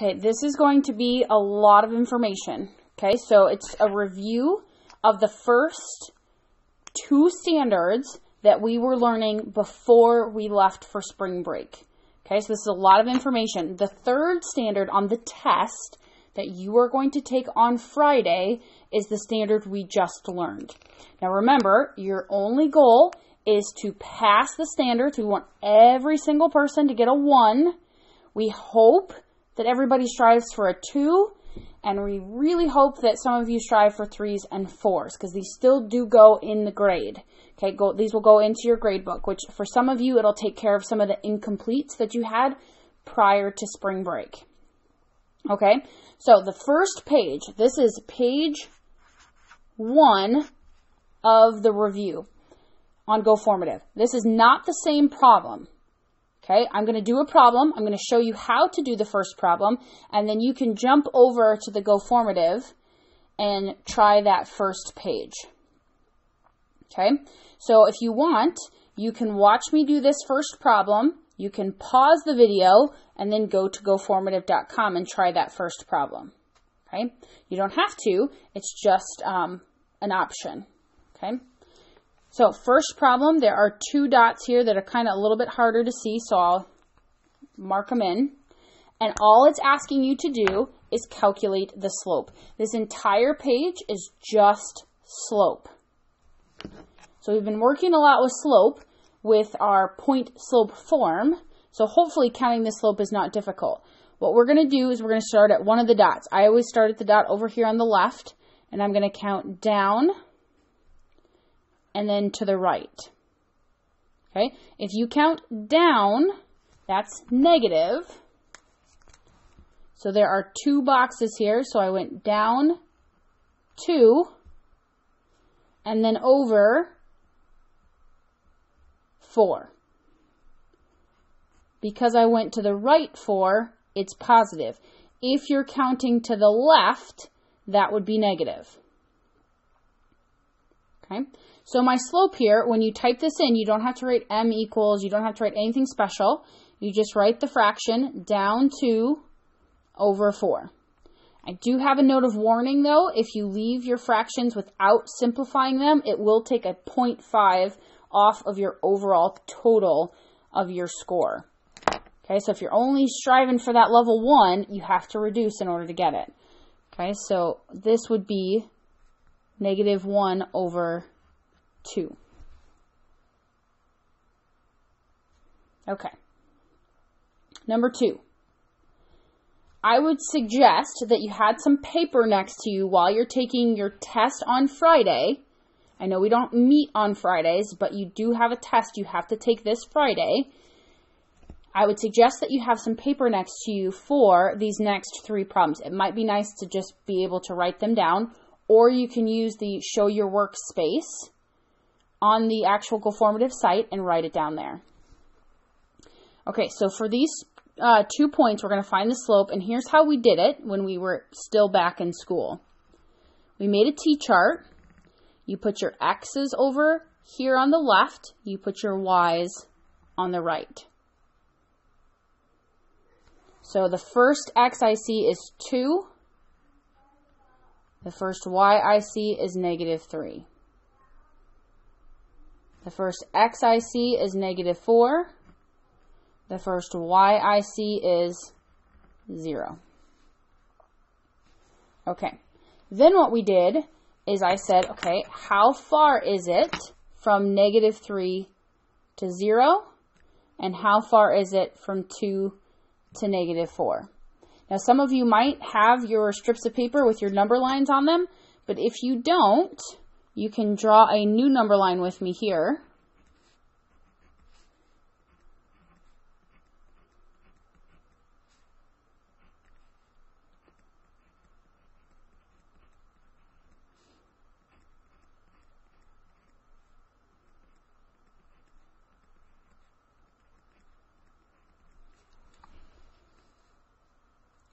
Okay, this is going to be a lot of information. Okay, so it's a review of the first two standards that we were learning before we left for spring break. Okay, so this is a lot of information. The third standard on the test that you are going to take on Friday is the standard we just learned. Now remember, your only goal is to pass the standards. We want every single person to get a one. We hope that everybody strives for a two, and we really hope that some of you strive for threes and fours because these still do go in the grade. Okay, go, these will go into your grade book, which for some of you, it'll take care of some of the incompletes that you had prior to spring break. Okay, so the first page, this is page one of the review on Go Formative. This is not the same problem. Okay, I'm going to do a problem. I'm going to show you how to do the first problem, and then you can jump over to the Go Formative and try that first page. Okay, so if you want, you can watch me do this first problem. You can pause the video and then go to goformative.com and try that first problem. Okay, you don't have to. It's just um, an option. Okay. So first problem, there are two dots here that are kind of a little bit harder to see, so I'll mark them in. And all it's asking you to do is calculate the slope. This entire page is just slope. So we've been working a lot with slope with our point slope form. So hopefully counting the slope is not difficult. What we're going to do is we're going to start at one of the dots. I always start at the dot over here on the left, and I'm going to count down and then to the right. Okay, if you count down, that's negative. So there are two boxes here. So I went down two and then over four. Because I went to the right four, it's positive. If you're counting to the left, that would be negative. Okay, so my slope here, when you type this in, you don't have to write m equals, you don't have to write anything special. You just write the fraction down to over 4. I do have a note of warning though. If you leave your fractions without simplifying them, it will take a 0.5 off of your overall total of your score. Okay, so if you're only striving for that level 1, you have to reduce in order to get it. Okay, so this would be negative 1 over 2. Okay. Number 2. I would suggest that you had some paper next to you while you're taking your test on Friday. I know we don't meet on Fridays, but you do have a test you have to take this Friday. I would suggest that you have some paper next to you for these next three problems. It might be nice to just be able to write them down, or you can use the show your workspace on the actual Go Formative site and write it down there. Okay, so for these uh, two points, we're going to find the slope, and here's how we did it when we were still back in school. We made a t-chart. You put your x's over here on the left. You put your y's on the right. So the first x I see is 2. The first y I see is negative 3. The first x I see is negative 4. The first y I see is 0. Okay. Then what we did is I said, okay, how far is it from negative 3 to 0? And how far is it from 2 to negative 4? Now, some of you might have your strips of paper with your number lines on them, but if you don't, you can draw a new number line with me here.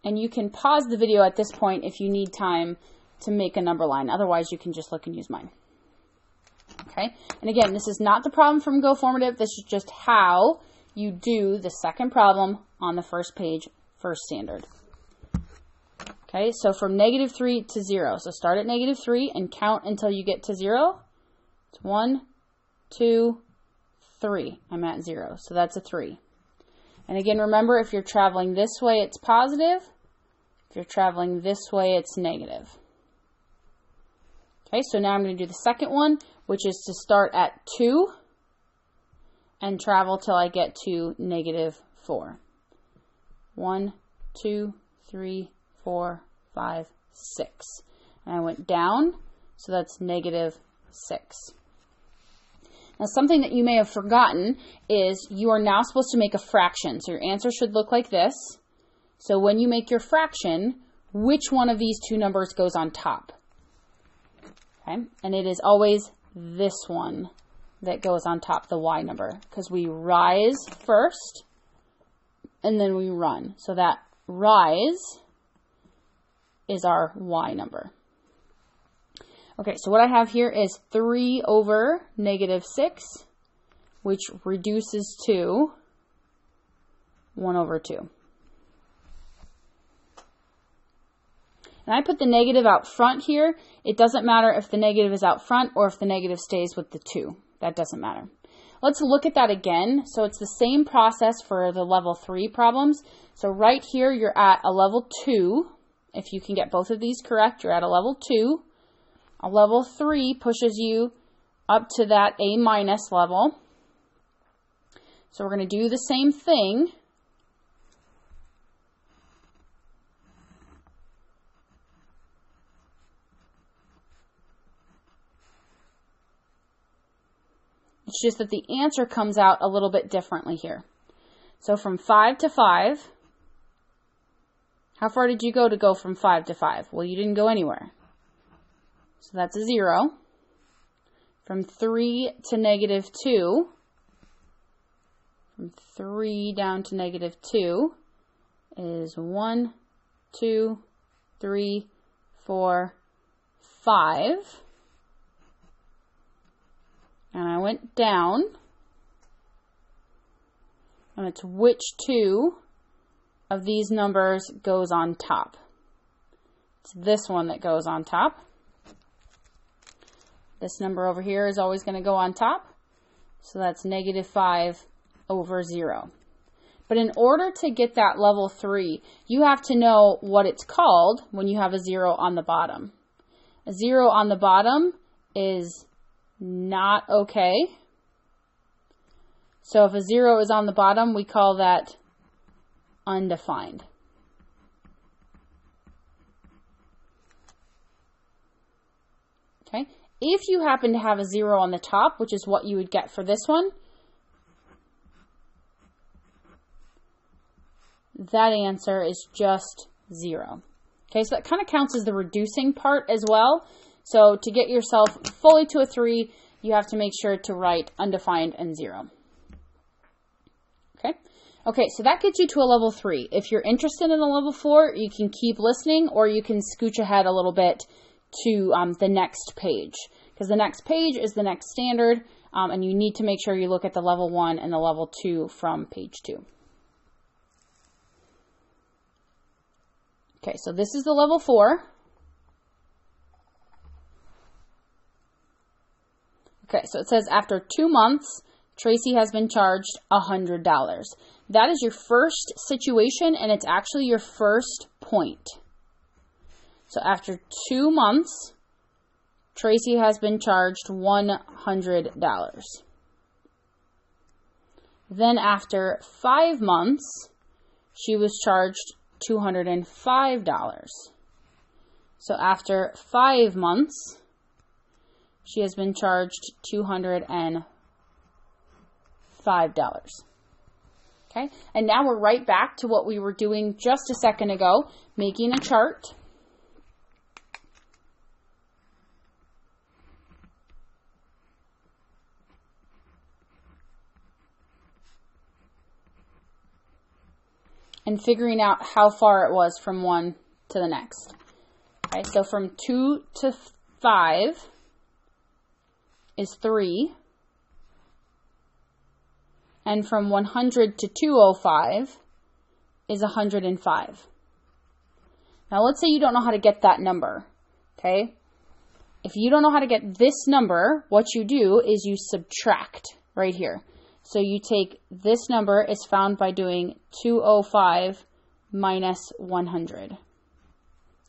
And you can pause the video at this point if you need time to make a number line. Otherwise, you can just look and use mine. Okay, and again, this is not the problem from Go Formative. This is just how you do the second problem on the first page, first standard. Okay, so from negative 3 to 0. So start at negative 3 and count until you get to 0. It's 1, 2, 3. I'm at 0. So that's a 3. And again, remember, if you're traveling this way, it's positive. If you're traveling this way, it's negative. Okay, so now I'm going to do the second one, which is to start at 2 and travel till I get to negative 4. 1, 2, 3, 4, 5, 6. And I went down, so that's negative 6. Now, something that you may have forgotten is you are now supposed to make a fraction. So your answer should look like this. So when you make your fraction, which one of these two numbers goes on top? Okay, and it is always this one that goes on top, the y number, because we rise first and then we run. So that rise is our y number. Okay, so what I have here is 3 over negative 6, which reduces to 1 over 2. And I put the negative out front here. It doesn't matter if the negative is out front or if the negative stays with the 2. That doesn't matter. Let's look at that again. So it's the same process for the level 3 problems. So right here, you're at a level 2. If you can get both of these correct, you're at a level 2. A level 3 pushes you up to that A minus level. So we're going to do the same thing. It's just that the answer comes out a little bit differently here. So from 5 to 5, how far did you go to go from 5 to 5? Well, you didn't go anywhere. So that's a 0. From 3 to negative 2, from 3 down to negative 2 is 1, 2, 3, 4, 5 and I went down, and it's which two of these numbers goes on top. It's this one that goes on top. This number over here is always going to go on top. So that's negative 5 over 0. But in order to get that level 3, you have to know what it's called when you have a 0 on the bottom. A 0 on the bottom is not okay. So if a zero is on the bottom, we call that undefined. Okay. If you happen to have a zero on the top, which is what you would get for this one, that answer is just zero. Okay, so that kind of counts as the reducing part as well. So to get yourself fully to a 3, you have to make sure to write undefined and 0. Okay? Okay, so that gets you to a level 3. If you're interested in a level 4, you can keep listening or you can scooch ahead a little bit to um, the next page. Because the next page is the next standard, um, and you need to make sure you look at the level 1 and the level 2 from page 2. Okay, so this is the level 4. Okay, so it says after two months, Tracy has been charged $100. That is your first situation, and it's actually your first point. So after two months, Tracy has been charged $100. Then after five months, she was charged $205. So after five months, she has been charged $205. Okay, and now we're right back to what we were doing just a second ago, making a chart. and figuring out how far it was from one to the next. Okay, so from 2 to 5, is 3. And from 100 to 205 is 105. Now let's say you don't know how to get that number, okay? If you don't know how to get this number, what you do is you subtract right here. So you take this number is found by doing 205 minus 100.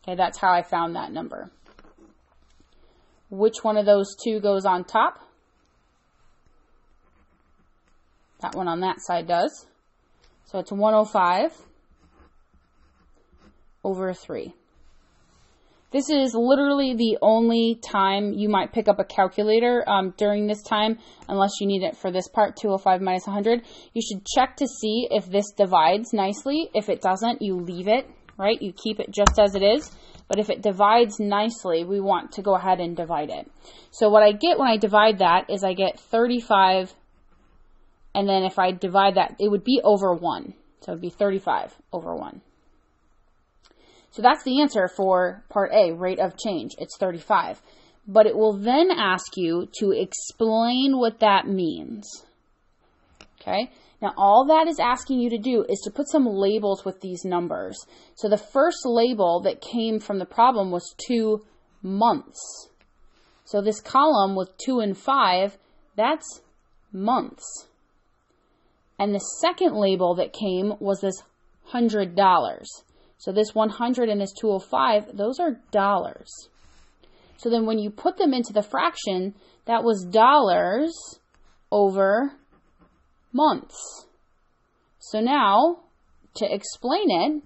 Okay, that's how I found that number. Which one of those two goes on top? That one on that side does. So it's 105 over 3. This is literally the only time you might pick up a calculator um, during this time, unless you need it for this part, 205 minus 100. You should check to see if this divides nicely. If it doesn't, you leave it, right? You keep it just as it is. But if it divides nicely, we want to go ahead and divide it. So what I get when I divide that is I get 35, and then if I divide that, it would be over 1. So it would be 35 over 1. So that's the answer for part A, rate of change. It's 35. But it will then ask you to explain what that means. Okay? Now, all that is asking you to do is to put some labels with these numbers. So the first label that came from the problem was two months. So this column with two and five, that's months. And the second label that came was this $100. So this 100 and this 205, those are dollars. So then when you put them into the fraction, that was dollars over months. So now, to explain it,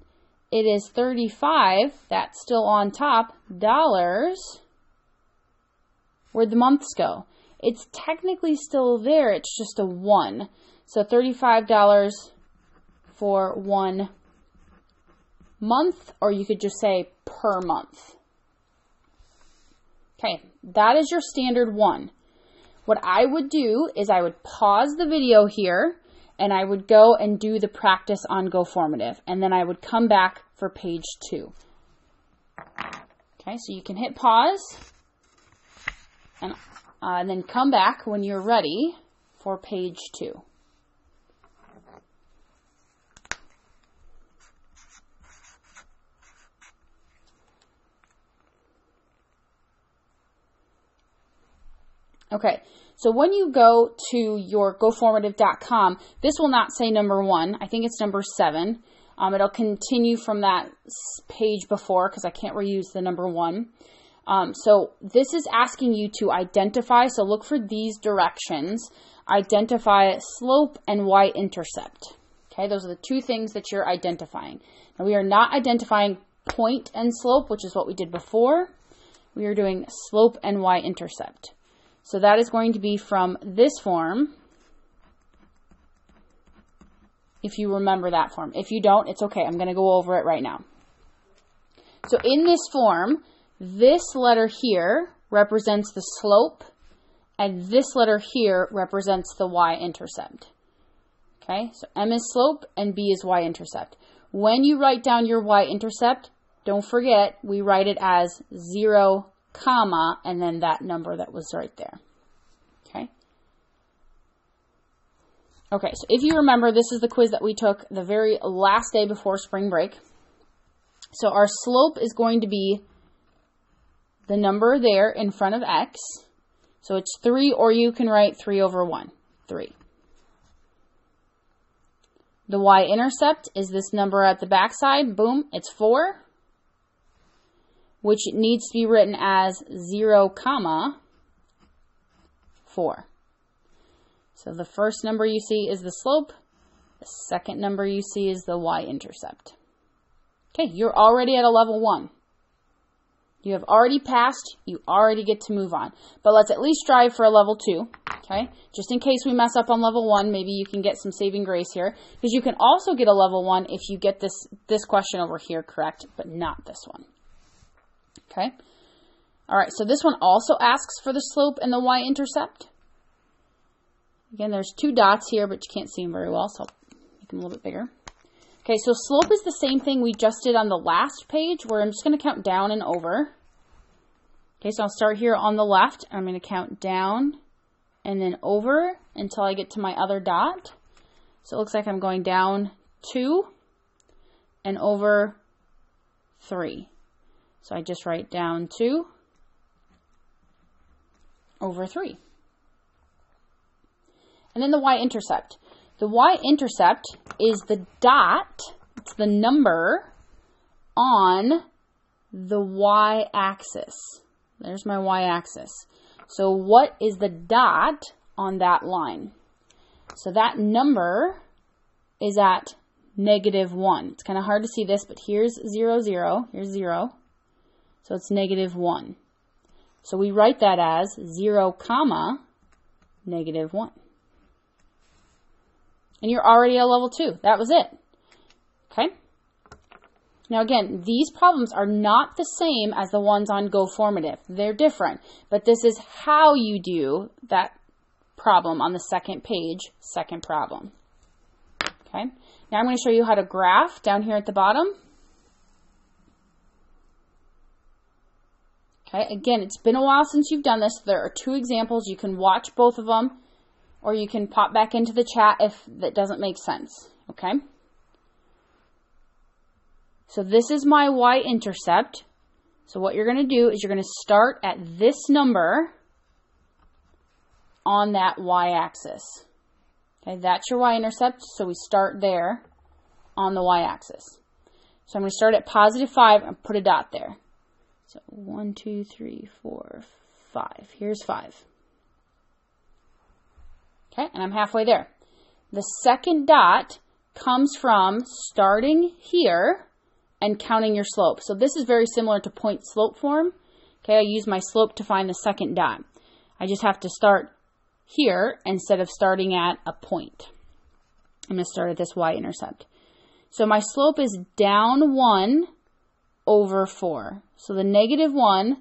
it is 35, that's still on top, dollars. Where'd the months go? It's technically still there, it's just a 1. So $35 for one month, or you could just say per month. Okay, that is your standard one. What I would do is I would pause the video here and I would go and do the practice on GoFormative, and then I would come back for page two. Okay, so you can hit pause and, uh, and then come back when you're ready for page two. Okay, so when you go to your goformative.com, this will not say number one. I think it's number seven. Um, it'll continue from that page before because I can't reuse the number one. Um, so this is asking you to identify, so look for these directions. Identify slope and y-intercept. Okay, those are the two things that you're identifying. Now we are not identifying point and slope, which is what we did before. We are doing slope and y-intercept. So that is going to be from this form. If you remember that form. If you don't, it's okay. I'm going to go over it right now. So in this form, this letter here represents the slope, and this letter here represents the y-intercept. Okay, so M is slope and B is y-intercept. When you write down your y-intercept, don't forget, we write it as 0 comma, and then that number that was right there. Okay. Okay, so if you remember, this is the quiz that we took the very last day before spring break. So our slope is going to be the number there in front of x. So it's 3, or you can write 3 over 1. 3. The y-intercept is this number at the backside. Boom, it's 4 which needs to be written as 0 comma 4. So the first number you see is the slope. The second number you see is the y-intercept. Okay, you're already at a level 1. You have already passed. You already get to move on. But let's at least strive for a level 2. Okay, just in case we mess up on level 1, maybe you can get some saving grace here. Because you can also get a level 1 if you get this, this question over here correct, but not this one. Okay. All right, so this one also asks for the slope and the y-intercept. Again, there's two dots here, but you can't see them very well, so I'll make them a little bit bigger. Okay, so slope is the same thing we just did on the last page, where I'm just going to count down and over. Okay, so I'll start here on the left. I'm going to count down and then over until I get to my other dot. So it looks like I'm going down 2 and over 3. So I just write down 2 over 3. And then the y-intercept. The y-intercept is the dot, it's the number on the y-axis. There's my y-axis. So what is the dot on that line? So that number is at negative 1. It's kind of hard to see this, but here's 0, 0. Here's 0. So it's negative 1. So we write that as 0, comma, negative 1. And you're already at level 2. That was it. Okay? Now again, these problems are not the same as the ones on Go Formative. They're different, but this is how you do that problem on the second page, second problem. Okay, now I'm going to show you how to graph down here at the bottom. Okay, again, it's been a while since you've done this. There are two examples. You can watch both of them, or you can pop back into the chat if that doesn't make sense. Okay. So this is my y-intercept. So what you're going to do is you're going to start at this number on that y-axis. Okay, that's your y-intercept, so we start there on the y-axis. So I'm going to start at positive 5 and put a dot there. So 1, 2, 3, 4, 5. Here's 5. Okay, and I'm halfway there. The second dot comes from starting here and counting your slope. So this is very similar to point slope form. Okay, I use my slope to find the second dot. I just have to start here instead of starting at a point. I'm going to start at this y-intercept. So my slope is down 1 over 4. So the negative 1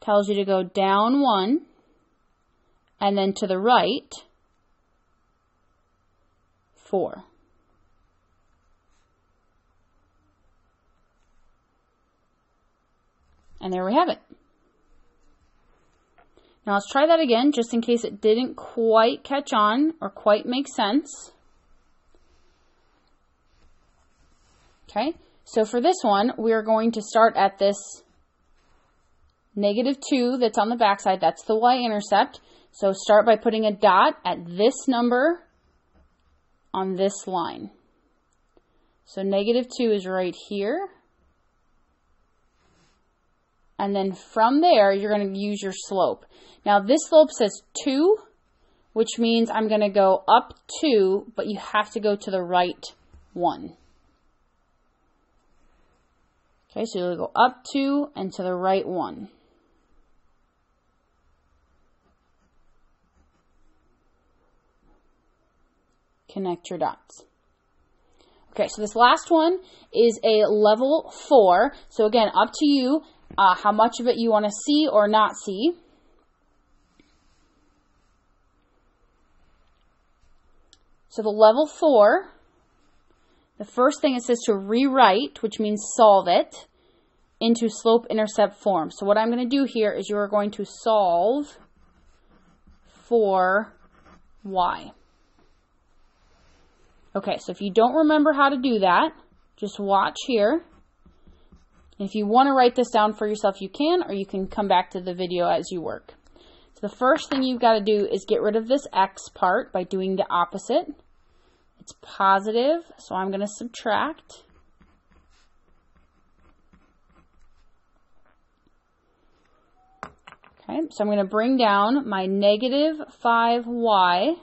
tells you to go down 1 and then to the right 4. And there we have it. Now let's try that again, just in case it didn't quite catch on or quite make sense. Okay, so for this one, we are going to start at this negative 2 that's on the backside. That's the y-intercept. So start by putting a dot at this number on this line. So negative 2 is right here. And then from there, you're going to use your slope. Now this slope says 2, which means I'm going to go up 2, but you have to go to the right 1. Okay, so you'll go up 2 and to the right 1. Connect your dots. Okay, so this last one is a level 4. So again, up to you uh, how much of it you want to see or not see. So the level four, the first thing it says to rewrite, which means solve it, into slope intercept form. So what I'm going to do here is you are going to solve for y. Okay, so if you don't remember how to do that, just watch here. If you want to write this down for yourself, you can, or you can come back to the video as you work. So the first thing you've got to do is get rid of this x part by doing the opposite. It's positive, so I'm going to subtract. Okay, so I'm going to bring down my negative 5y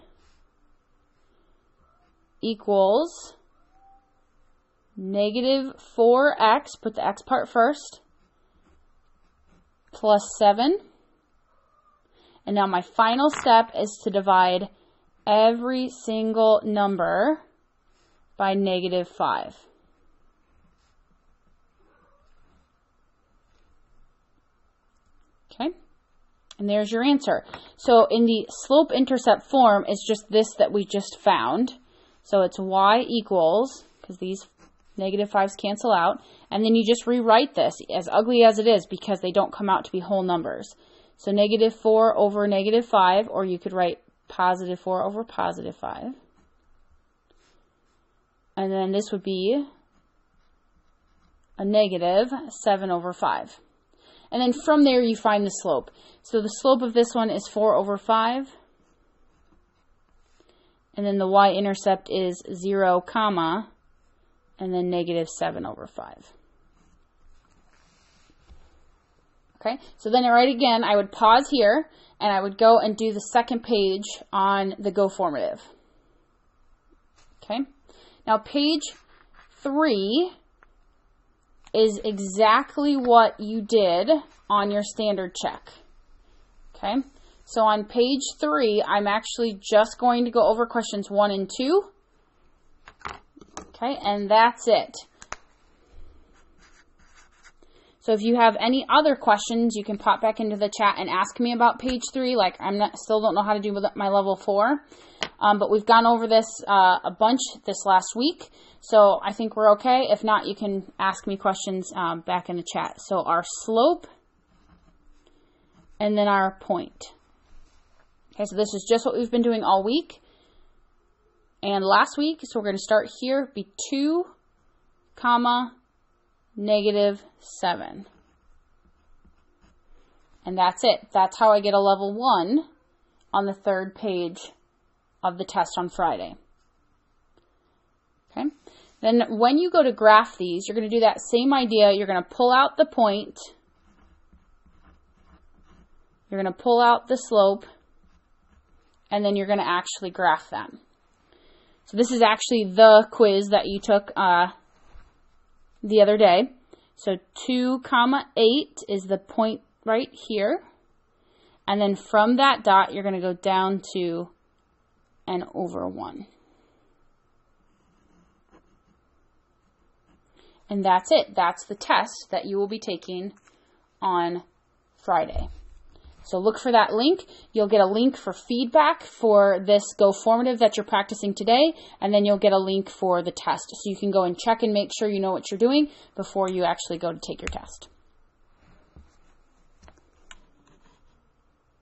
equals negative 4x, put the x part first, plus 7. And now my final step is to divide every single number by negative 5. Okay, and there's your answer. So in the slope intercept form, it's just this that we just found. So it's y equals, because these Negative 5s cancel out. And then you just rewrite this, as ugly as it is, because they don't come out to be whole numbers. So negative 4 over negative 5, or you could write positive 4 over positive 5. And then this would be a negative 7 over 5. And then from there, you find the slope. So the slope of this one is 4 over 5. And then the y-intercept is 0, comma, and then negative 7 over 5. Okay, so then right again, I would pause here and I would go and do the second page on the Go formative. Okay, now page three is exactly what you did on your standard check. Okay, so on page three, I'm actually just going to go over questions one and two. Okay, and that's it. So if you have any other questions, you can pop back into the chat and ask me about page three. Like I'm not, still don't know how to do my level four, um, but we've gone over this uh, a bunch this last week, so I think we're okay. If not, you can ask me questions um, back in the chat. So our slope, and then our point. Okay, so this is just what we've been doing all week. And last week, so we're going to start here, be 2, comma, negative 7. And that's it. That's how I get a level 1 on the third page of the test on Friday. Okay? Then when you go to graph these, you're going to do that same idea. You're going to pull out the point. You're going to pull out the slope. And then you're going to actually graph them. So this is actually the quiz that you took uh, the other day. So 2 comma 8 is the point right here. And then from that dot, you're going to go down to and over 1. And that's it. That's the test that you will be taking on Friday. So look for that link. You'll get a link for feedback for this Go Formative that you're practicing today, and then you'll get a link for the test. So you can go and check and make sure you know what you're doing before you actually go to take your test.